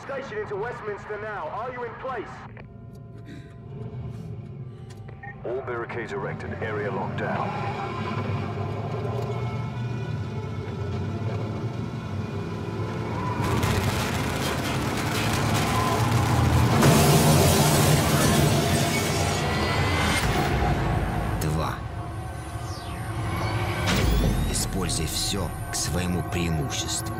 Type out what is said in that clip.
station into Westminster now. Are you in place? All barricades erected. Area locked down. Используй все к своему преимуществу.